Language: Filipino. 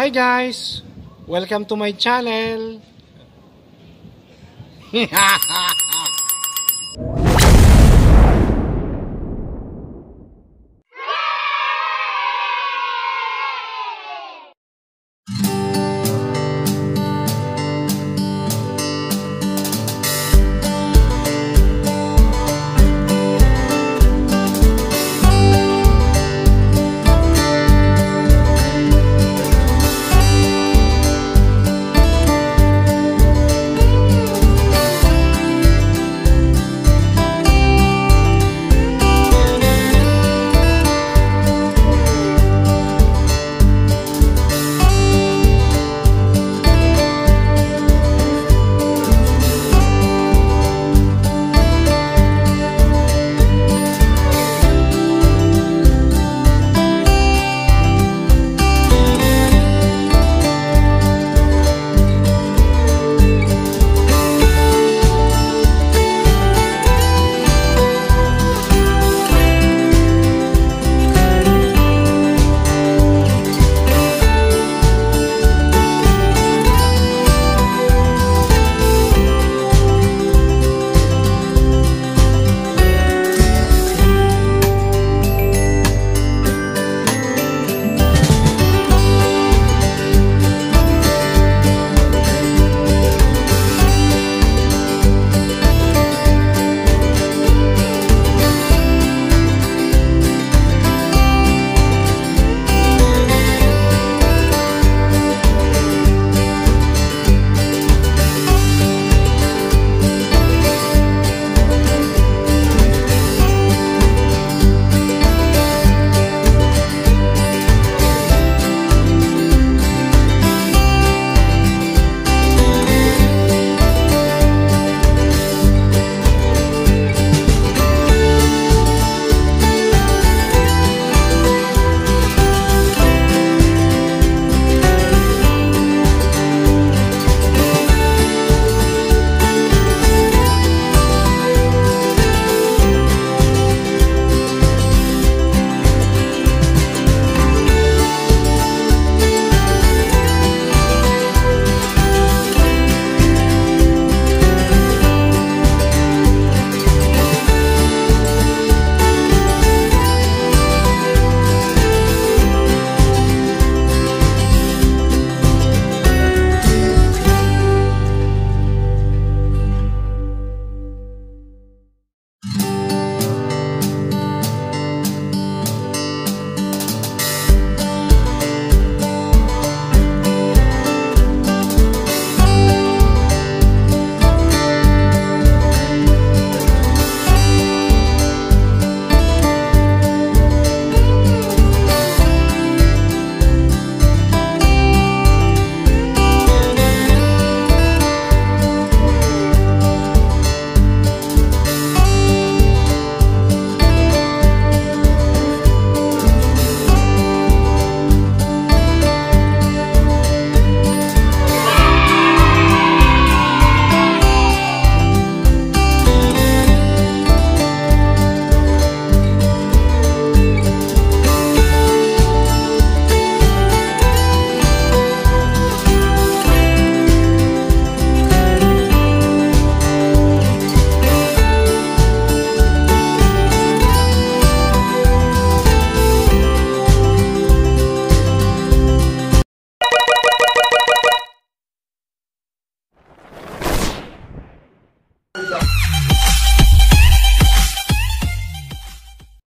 Hi guys! Welcome to my channel! Bella.